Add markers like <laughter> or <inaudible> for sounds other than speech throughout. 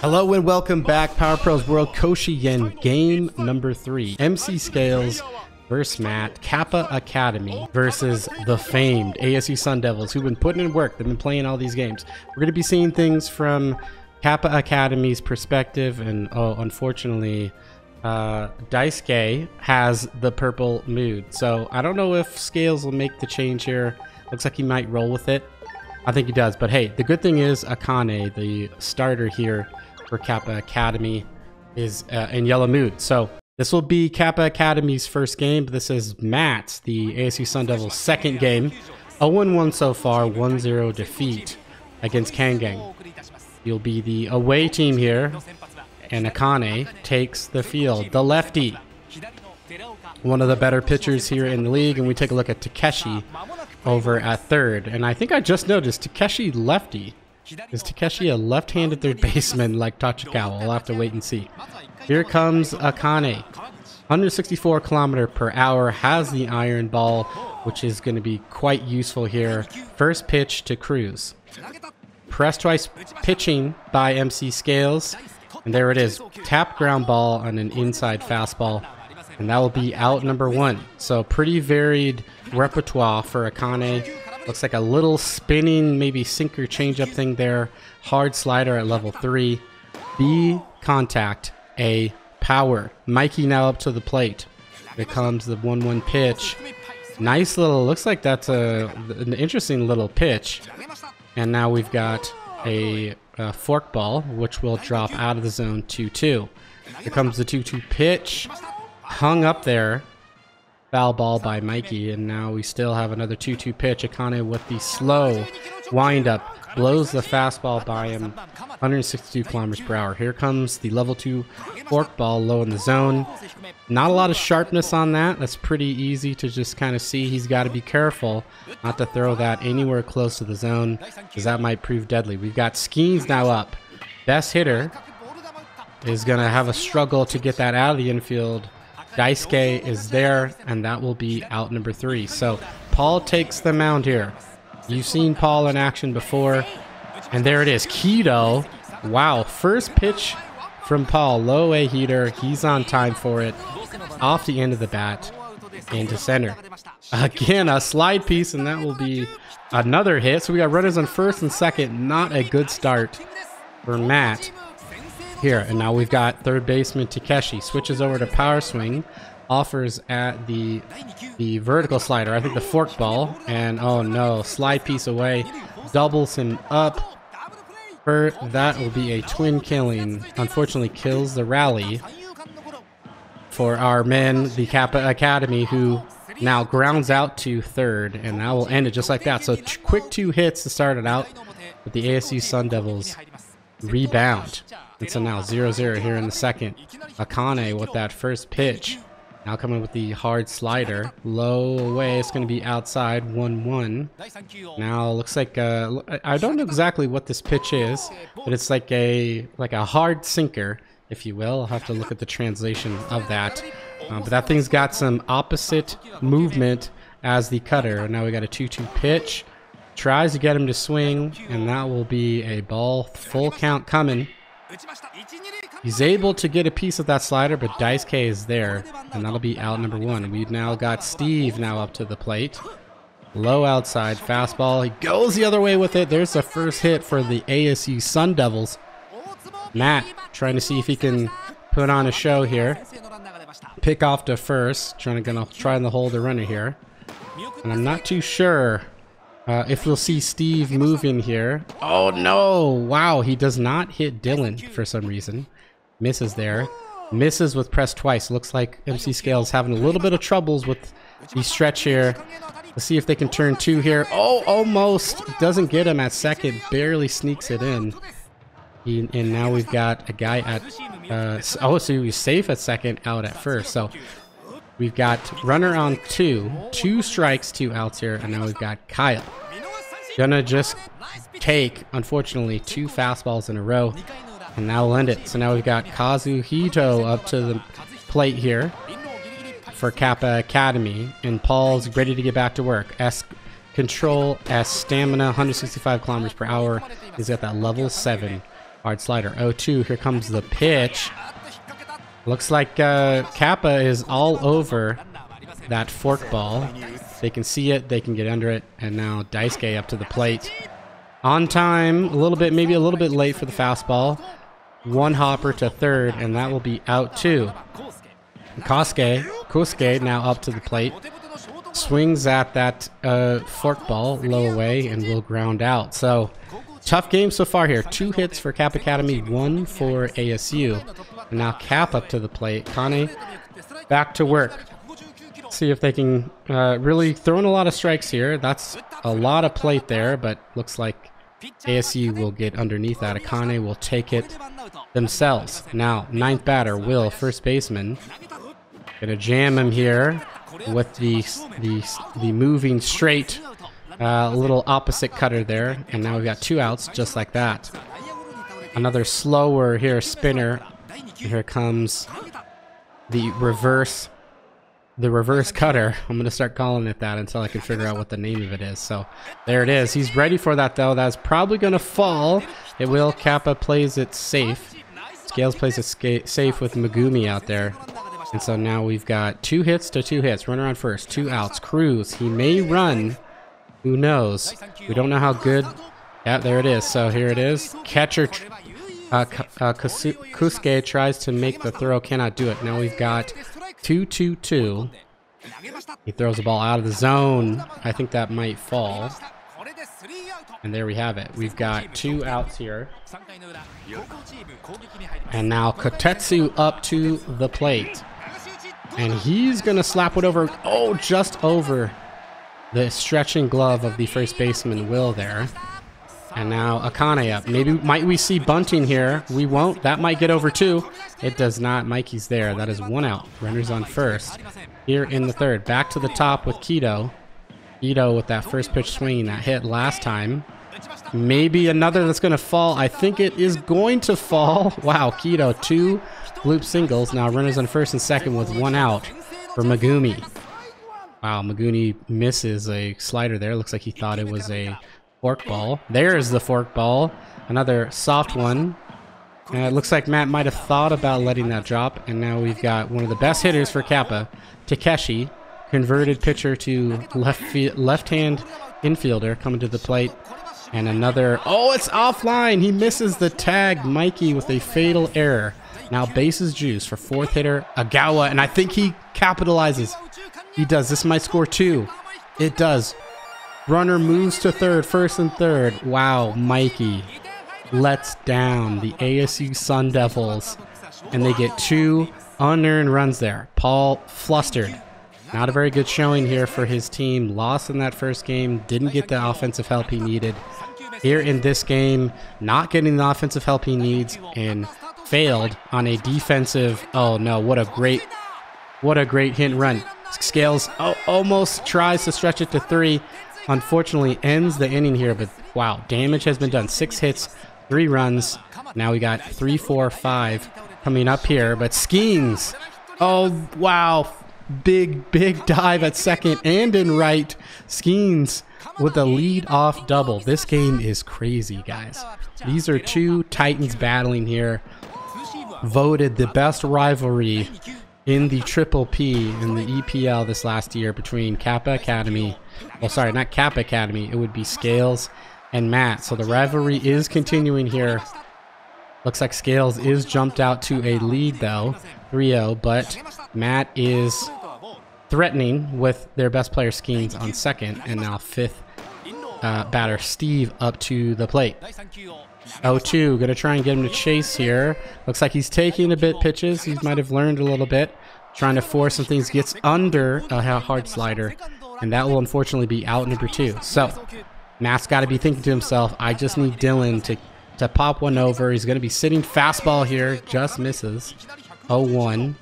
Hello and welcome back, Power Pros World Koshien game number three. MC Scales versus Matt, Kappa Academy versus the famed ASU Sun Devils, who've been putting in work. They've been playing all these games. We're going to be seeing things from Kappa Academy's perspective, and oh, unfortunately, uh, Daisuke has the purple mood. So I don't know if Scales will make the change here. Looks like he might roll with it. I think he does. But hey, the good thing is Akane, the starter here, for Kappa Academy is uh, in yellow mood. So this will be Kappa Academy's first game. This is Matt, the ASU Sun Devils' second game. 0-1 1 so far, 1-0 defeat against Kangang. You'll be the away team here, and Akane takes the field. The lefty, one of the better pitchers here in the league, and we take a look at Takeshi over at third. And I think I just noticed Takeshi lefty. Is Takeshi a left-handed third <laughs> baseman like Tachikawa? We'll have to wait and see. Here comes Akane. 164 kilometer per hour, has the iron ball, which is going to be quite useful here. First pitch to Cruz. Press twice pitching by MC Scales. And there it is. Tap ground ball on an inside fastball. And that will be out number one. So pretty varied repertoire for Akane. Looks like a little spinning, maybe sinker changeup thing there. Hard slider at level three. B contact. A power. Mikey now up to the plate. Here comes the 1-1 pitch. Nice little, looks like that's a, an interesting little pitch. And now we've got a, a fork ball, which will drop out of the zone 2-2. Here comes the 2-2 pitch. Hung up there foul ball by Mikey, and now we still have another 2-2 pitch. Akane with the slow windup blows the fastball by him, 162 kilometers per hour. Here comes the level 2 fork ball low in the zone. Not a lot of sharpness on that. That's pretty easy to just kind of see. He's got to be careful not to throw that anywhere close to the zone, because that might prove deadly. We've got Skeens now up. Best hitter is going to have a struggle to get that out of the infield Daisuke is there, and that will be out number three. So Paul takes the mound here. You've seen Paul in action before, and there it is. Keto. Wow, first pitch from Paul. Low A heater. He's on time for it. Off the end of the bat into center. Again, a slide piece, and that will be another hit. So we got runners on first and second. Not a good start for Matt here. And now we've got third baseman Takeshi. Switches over to power swing. Offers at the the vertical slider. I think the fork ball. And oh no, slide piece away. Doubles him up. For that will be a twin killing. Unfortunately kills the rally for our men, the Kappa Academy, who now grounds out to third, and that will end it just like that. So quick two hits to start it out with the ASU Sun Devils rebound. And so now 0-0 here in the second. Akane with that first pitch. Now coming with the hard slider. Low away. It's going to be outside 1-1. Now looks like uh, I don't know exactly what this pitch is, but it's like a like a hard sinker, if you will. I'll have to look at the translation of that. Uh, but that thing's got some opposite movement as the cutter. And now we got a 2-2 pitch. Tries to get him to swing, and that will be a ball full count coming. He's able to get a piece of that slider, but Daisuke is there, and that'll be out number one. We've now got Steve now up to the plate. Low outside fastball. He goes the other way with it. There's the first hit for the ASU Sun Devils. Matt trying to see if he can put on a show here. Pick off to first. Trying to gonna try to hold the runner here. And I'm not too sure uh, if we'll see Steve move in here. Oh no! Wow, he does not hit Dylan for some reason. Misses there. Misses with press twice. Looks like MC Scales having a little bit of troubles with the stretch here. Let's see if they can turn two here. Oh, almost. Doesn't get him at second. Barely sneaks it in. He, and now we've got a guy at... Uh, oh, so he's safe at second, out at first. So We've got runner on two, two strikes, two outs here, and now we've got Kyle. Gonna just take, unfortunately, two fastballs in a row, and we'll end it. So now we've got Kazuhito up to the plate here for Kappa Academy, and Paul's ready to get back to work. S control, S stamina, 165 kilometers per hour. He's at that level seven. Hard slider. 0-2. Here comes the pitch. Looks like uh, Kappa is all over that fork ball. They can see it. They can get under it. And now Daisuke up to the plate. On time. A little bit, maybe a little bit late for the fastball. One hopper to third, and that will be out too. Kosuke, Kosuke now up to the plate. Swings at that uh, fork ball low away and will ground out. So tough game so far here. Two hits for Cap Academy, one for ASU. Now Cap up to the plate. Kane back to work. See if they can uh, really throw in a lot of strikes here. That's a lot of plate there, but looks like ASU will get underneath that. Akane will take it themselves. Now, ninth batter, Will, first baseman. Gonna jam him here with the the, the moving straight uh, little opposite cutter there. And now we've got two outs just like that. Another slower here spinner. Here comes the reverse the reverse cutter. I'm going to start calling it that until I can figure out what the name of it is. So there it is. He's ready for that though. That's probably going to fall. It will. Kappa plays it safe. Scales plays it safe with Megumi out there. And so now we've got two hits to two hits. Runner on first, two outs. Cruz, he may run. Who knows? We don't know how good. Yeah, there it is. So here it is. Catcher uh, uh, Kosuke tries to make the throw, cannot do it. Now we've got 2-2-2. He throws the ball out of the zone. I think that might fall. And there we have it. We've got two outs here. And now Kotetsu up to the plate. And he's going to slap it over. Oh, just over the stretching glove of the first baseman, Will, there. And now Akane up. Maybe might we see bunting here? We won't. That might get over two. It does not. Mikey's there. That is one out. Runners on first. Here in the third. Back to the top with Keto. Keto with that first pitch swing that hit last time. Maybe another that's going to fall. I think it is going to fall. <laughs> Wow, Keto, two loop singles. Now runners on first and second with one out for Megumi. Wow, Megumi misses a slider there. Looks like he thought it was a fork ball. There's the fork ball. Another soft one. And it looks like Matt might have thought about letting that drop. And now we've got one of the best hitters for Kappa, Takeshi. Converted pitcher to left left hand infielder coming to the plate. And another, oh, it's offline. He misses the tag. Mikey with a fatal error. Now bases juice for fourth hitter, Ogawa. And I think he capitalizes. He does. This might score two. It does. Runner moves to third, first and third. Wow, Mikey lets down the ASU Sun Devils, and they get two unearned runs there. Paul flustered. Not a very good showing here for his team. Lost in that first game, didn't get the offensive help he needed. Here in this game, not getting the offensive help he needs and failed on a defensive. Oh no, what a great, what a great hit run. Scales almost tries to stretch it to three, unfortunately ends the inning here, but wow, damage has been done. Six hits, three runs. Now we got three, four, five coming up here, but Skeens. Oh, wow. Big, big dive at second and in right. Skeens with a lead off double. This game is crazy, guys. These are two Titans battling here. Voted the best rivalry in the Triple P in the EPL this last year between Kappa Academy well, sorry, not Cap Academy. It would be Scales and Matt. So the rivalry is continuing here. Looks like Scales is jumped out to a lead, though, 3-0. But Matt is threatening with their best player Skeens on second. And now fifth uh, batter, Steve, up to the plate. 0-2, gonna try and get him to chase here. Looks like he's taking a bit pitches. He might have learned a little bit. Trying to force some things. Gets under a hard slider and that will unfortunately be out number two. So Matt's got to be thinking to himself, I just need Dylan to, to pop one over. He's going to be sitting fastball here, just misses. 0-1.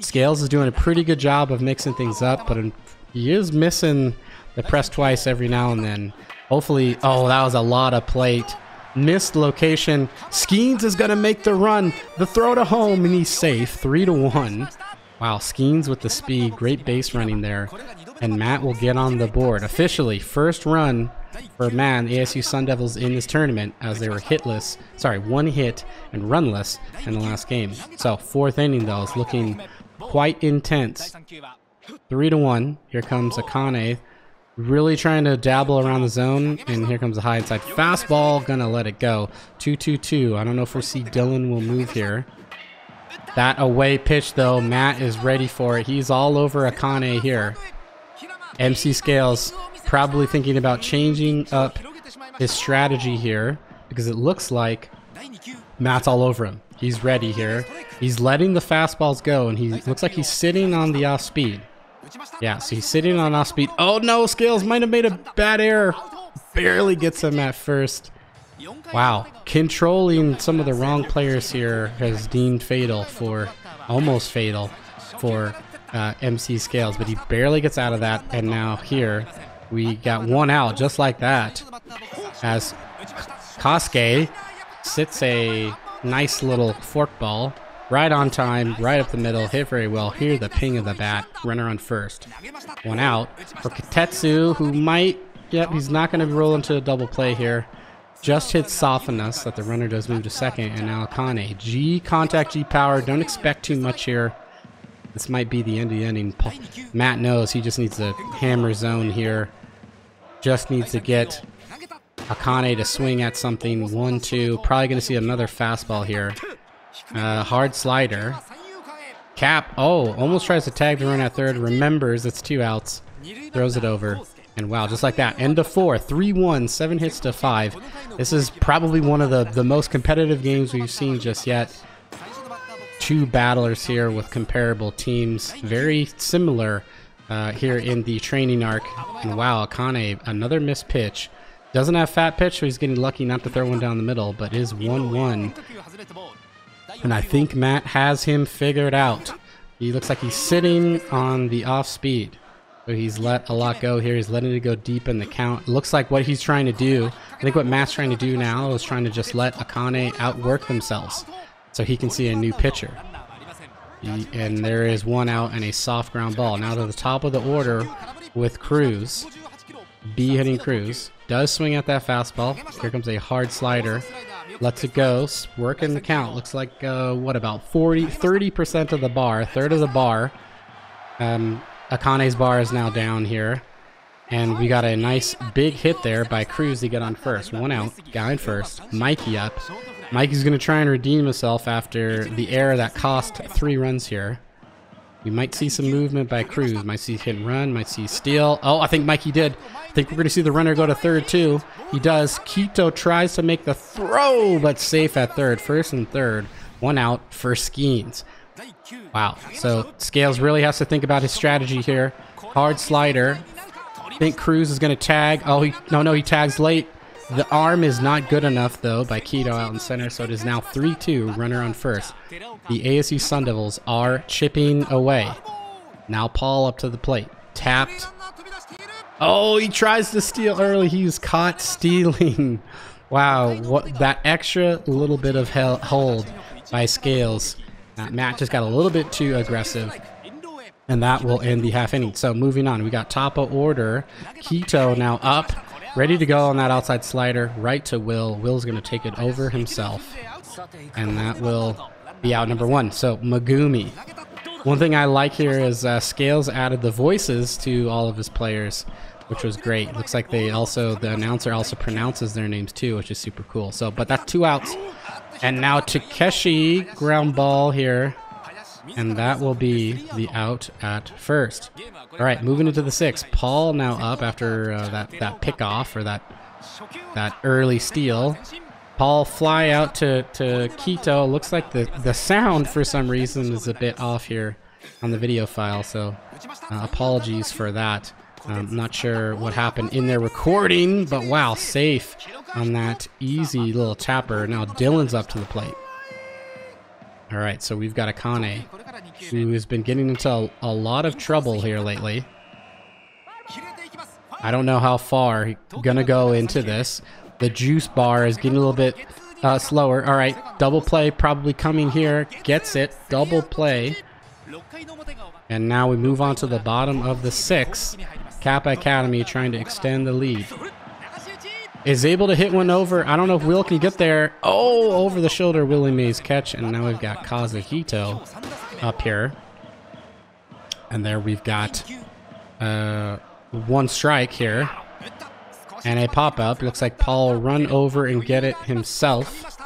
Scales is doing a pretty good job of mixing things up, but he is missing the press twice every now and then. Hopefully, oh, that was a lot of plate. Missed location. Skeens is going to make the run. The throw to home, and he's safe. 3 to 1. Wow, Skeens with the speed. Great base running there and Matt will get on the board. Officially, first run for man, ASU Sun Devils in this tournament as they were hitless, sorry, one hit and runless in the last game. So fourth inning though is looking quite intense. Three to one. Here comes Akane really trying to dabble around the zone and here comes a high inside fastball gonna let it go 2-2-2 I don't know if we'll see Dylan will move here that away pitch though Matt is ready for it he's all over Akane here MC Scales probably thinking about changing up his strategy here because it looks like Matt's all over him he's ready here he's letting the fastballs go and he looks like he's sitting on the off speed yeah, so he's sitting on off speed. Oh no, Scales might have made a bad error. Barely gets him at first. Wow, controlling some of the wrong players here has deemed fatal for, almost fatal for uh, MC Scales, but he barely gets out of that. And now here, we got one out just like that as Kosuke sits a nice little forkball Right on time, right up the middle, hit very well. Hear the ping of the bat. Runner on first. One out for Kotetsu, who might... Yep, he's not going to roll into a double play here. Just hits soften us that the runner does move to second. And now Akane. G contact, G power. Don't expect too much here. This might be the end of the ending. Matt knows he just needs to hammer zone here. Just needs to get Akane to swing at something. One, two. Probably going to see another fastball here. Uh, hard slider. Cap. Oh, almost tries to tag the run at third. Remembers it's two outs. Throws it over. And wow, just like that. End of four. 3-1. Seven hits to five. This is probably one of the, the most competitive games we've seen just yet. Two battlers here with comparable teams. Very similar uh, here in the training arc. And wow, Akane, another missed pitch. Doesn't have fat pitch, so he's getting lucky not to throw one down the middle, but is 1-1. And I think Matt has him figured out. He looks like he's sitting on the off speed. So he's let a lot go here. He's letting it go deep in the count. Looks like what he's trying to do, I think what Matt's trying to do now is trying to just let Akane outwork themselves so he can see a new pitcher. He, and there is one out and a soft ground ball. Now to the top of the order with Cruz. B hitting Cruz. Does swing at that fastball. Here comes a hard slider. Lets it go. Working the count. Looks like, uh, what, about 40, 30% of the bar. third of the bar. Um, Akane's bar is now down here. And we got a nice big hit there by Cruz to get on first. One out. Guy in first. Mikey up. Mikey's going to try and redeem himself after the error that cost three runs here. We might see some movement by Cruz. Might see hit and run. Might see steal. Oh, I think Mikey did. I think we're going to see the runner go to third too. He does. Keto tries to make the throw, but safe at third. First and third. One out for Skeens. Wow. So Scales really has to think about his strategy here. Hard slider. I think Cruz is going to tag. Oh, he no, no, he tags late. The arm is not good enough, though, by Keto out in center, so it is now 3-2, runner on first. The ASU Sun Devils are chipping away. Now Paul up to the plate. Tapped. Oh, he tries to steal early. He's caught stealing. <laughs> Wow, what that extra little bit of hold by Scales. Uh, Matt just got a little bit too aggressive. And that will end the half inning. So moving on, we got top of order. Keto now up. Ready to go on that outside slider, right to Will. Will's going to take it over himself. And that will be out number one. So Megumi. One thing I like here is uh, Scales added the voices to all of his players, which was great. Looks like they also, the announcer also pronounces their names too, which is super cool. So, but that's two outs. And now Takeshi, ground ball here. And that will be the out at first. All right, moving into the sixth. Paul now up after uh, that that pick off or that that early steal. Paul fly out to to Keto. Looks like the the sound for some reason is a bit off here on the video file, so uh, apologies for that. I'm not sure what happened in their recording, but wow, safe on that easy little tapper. Now Dylan's up to the plate. All right, so we've got Akane, who has been getting into a, lot of trouble here lately. I don't know how far he's gonna go into this. The juice bar is getting a little bit uh, slower. All right, double play probably coming here. Gets it. Double play. And now we move on to the bottom of the six. Kappa Academy trying to extend the lead. Is able to hit one over. I don't know if Will can get there. Oh, over the shoulder, Willie Mays catch. And now we've got Kazuhito up here. And there we've got uh, one strike here. And a pop-up. Looks like Paul will run over and get it himself.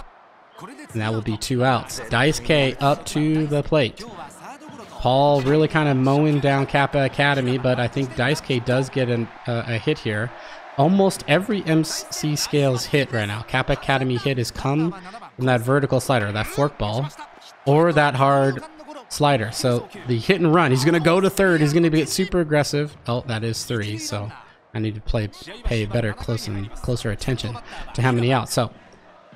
And that will be two outs. Daisuke up to the plate. Paul really kind of mowing down Kappa Academy, but I think Daisuke does get an, uh, a hit here. Almost every MC Scales hit right now, Kappa Academy hit, has come from that vertical slider, that fork ball, or that hard slider. So the hit and run, he's going to go to third. He's going to get super aggressive. Oh, that is three. So I need to play pay better close and closer attention to how many outs. So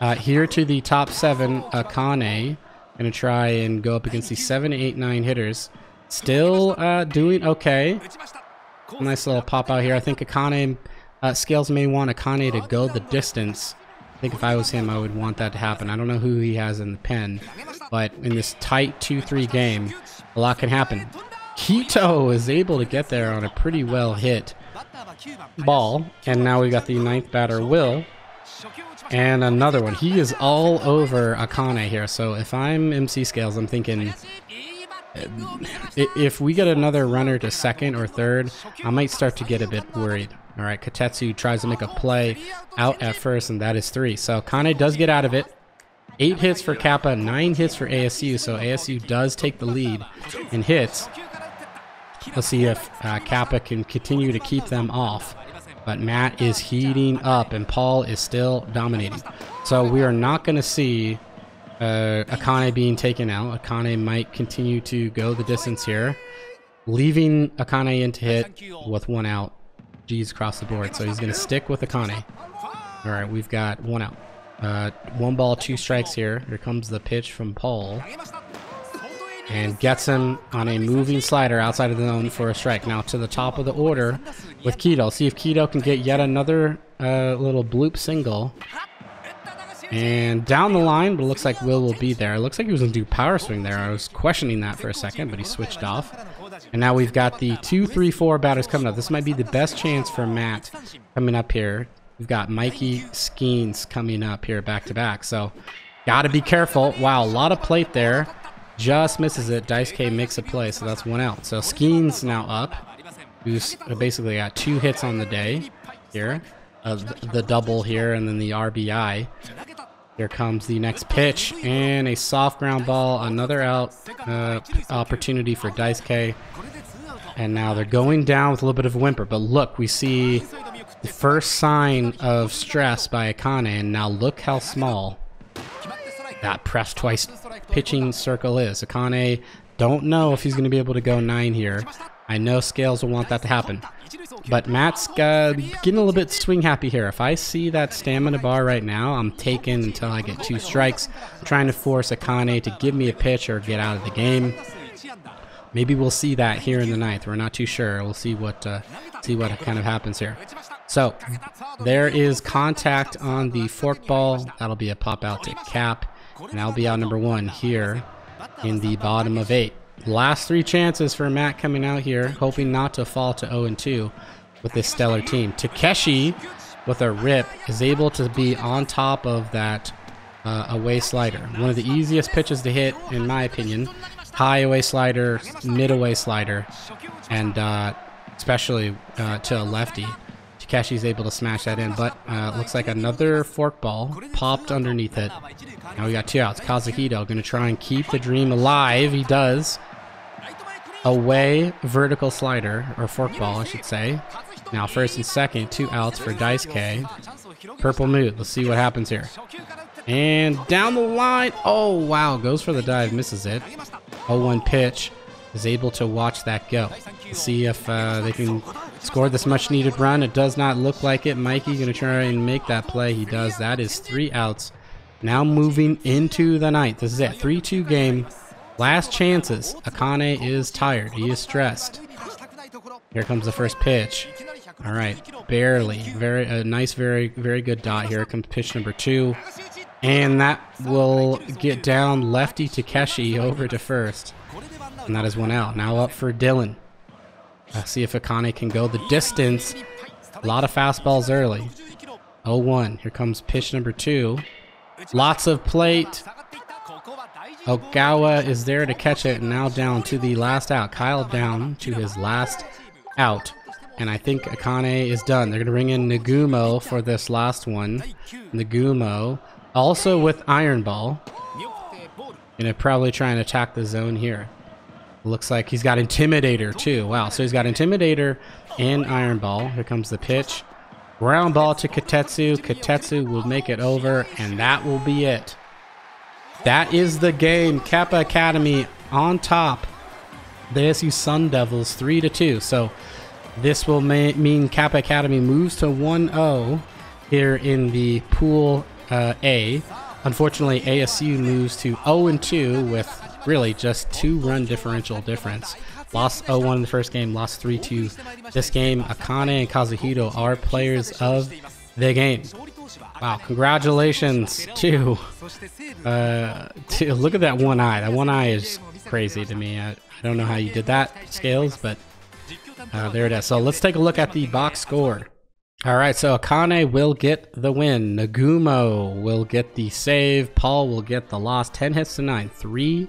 uh, here to the top seven, Akane. Gonna try and go up against the seven, eight, nine hitters. Still uh, doing okay. Nice little pop out here. I think Akane, uh, Scales may want Akane to go the distance. I think if I was him, I would want that to happen. I don't know who he has in the pen, but in this tight 2-3 game, a lot can happen. Kito is able to get there on a pretty well hit ball, and now we got the ninth batter, Will, and another one. He is all over Akane here. So if I'm MC Scales, I'm thinking if we get another runner to second or third, I might start to get a bit worried. All right, Kotetsu tries to make a play out at first, and that is three. So Kane does get out of it. Eight hits for Kappa, nine hits for ASU. So ASU does take the lead in hits. Let's see if uh, Kappa can continue to keep them off. But Matt is heating up and Paul is still dominating. So we are not going to see uh, Akane being taken out. Akane might continue to go the distance here. Leaving Akane in to hit with one out. G's across the board. So he's going to stick with Akane. All right, we've got one out. Uh, one ball, two strikes here. Here comes the pitch from Paul and gets him on a moving slider outside of the zone for a strike. Now to the top of the order with Keto. See if Keto can get yet another uh, little bloop single. And down the line, but it looks like Will will be there. It looks like he was going to do power swing there. I was questioning that for a second, but he switched off. And now we've got the two, three, four batters coming up. This might be the best chance for Matt coming up here. We've got Mikey Skeens coming up here back to back. So got to be careful. Wow, a lot of plate there. Just misses it. Daisuke makes a play, so that's one out. So Skeen's now up. Who's basically got two hits on the day here. Uh, the double here and then the RBI. Here comes the next pitch and a soft ground ball. Another out uh, opportunity for Daisuke. And now they're going down with a little bit of whimper. But look, we see the first sign of stress by Akane. And now look how small that press twice pitching circle is. Akane, don't know if he's going to be able to go nine here. I know Scales will want that to happen. But Matt's uh, getting a little bit swing happy here. If I see that stamina bar right now, I'm taking until I get two strikes. I'm trying to force Akane to give me a pitch or get out of the game. Maybe we'll see that here in the ninth. We're not too sure. We'll see what uh, see what kind of happens here. So there is contact on the fork ball. That'll be a pop out to Cap. And that'll be out number one here in the bottom of eight. Last three chances for Matt coming out here, hoping not to fall to 0 2 with this stellar team. Takeshi, with a rip, is able to be on top of that uh, away slider. One of the easiest pitches to hit, in my opinion. High away slider, mid away slider, and uh, especially uh, to a lefty. Takeshi's able to smash that in, but uh, looks like another fork ball popped underneath it. Now we got two outs. Kazuhito going to try and keep the dream alive. He does. Away vertical slider, or forkball, I should say. Now first and second, two outs for Dice K. Purple Mood. Let's see what happens here. And down the line. Oh, wow. Goes for the dive. Misses it. 0-1 pitch. Is able to watch that go. See if uh, they can score this much needed run. It does not look like it. Mikey going to try and make that play. He does. That is three outs. Now moving into the ninth. This is it. 3-2 game. Last chances. Akane is tired. He is stressed. Here comes the first pitch. All right, barely. Very a nice, very, very good dot. Here comes pitch number two, and that will get down lefty Takeshi over to first, and that is one out. Now up for Dylan. See if Akane can go the distance. A lot of fastballs early. 0-1. Here comes pitch number two. Lots of plate. Ogawa is there to catch it, now down to the last out. Kyle down to his last out. And I think Akane is done. They're going to bring in Nagumo for this last one. Nagumo, also with Iron Ball. Gonna probably try and attack the zone here. Looks like he's got Intimidator too. Wow, so he's got Intimidator and Iron Ball. Here comes the pitch. Ground ball to Kotetsu. Kotetsu will make it over, and that will be it. That is the game. Kappa Academy on top. The ASU Sun Devils 3 to 2. So this will mean Kappa Academy moves to 1-0 here in the Pool uh, A. Unfortunately, ASU moves to 0-2 with really just two run differential difference. Lost 0-1 in the first game, lost 3-2 this game. Akane and Kazuhito are players of the game. Wow, congratulations to, uh, to look at that one eye. That one eye is crazy to me. I, I don't know how you did that, Scales, but uh, there it is. So let's take a look at the box score. All right, so Akane will get the win. Nagumo will get the save. Paul will get the loss. 10 hits to 9. 3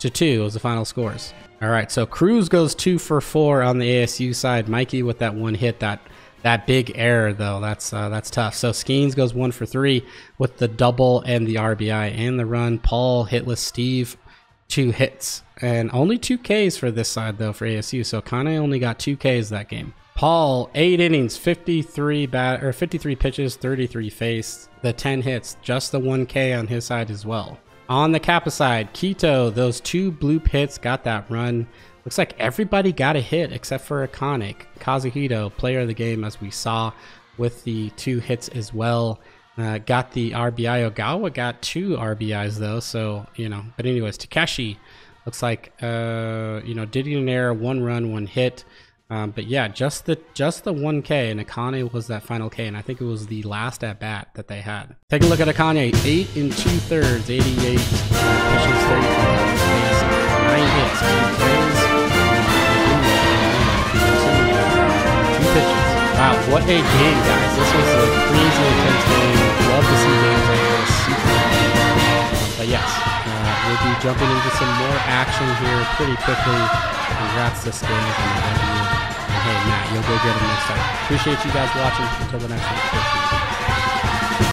to 2 was the final scores. All right, so Cruz goes 2 for 4 on the ASU side. Mikey with that one hit that that big error though, that's uh, that's tough. So Skeens goes one for three with the double and the RBI and the run. Paul hitless. Steve two hits and only two Ks for this side though for ASU. So Kane only got two Ks that game. Paul eight innings, 53 bat or 53 pitches, 33 face, the 10 hits, just the one K on his side as well. On the Kappa side, Keto, those two blue hits got that run. Looks like everybody got a hit except for Akane. Kazuhito, player of the game, as we saw with the two hits as well. Uh, got the RBI. Ogawa got two RBIs though, so you know. But anyways, Takeshi looks like uh, you know did an error, one run, one hit. Um, but yeah, just the just the one K and Akane was that final K, and I think it was the last at bat that they had. Take a look at Akane, eight and two thirds, 88 uh, pitches, 34 nine hits, Wow, what a game, guys. This was a crazy intense game. Love to see games like this. But yes, uh, we'll be jumping into some more action here pretty quickly. Congrats to Skins and the W. And hey, Matt, you'll go get him next time. Appreciate you guys watching. Until the next one.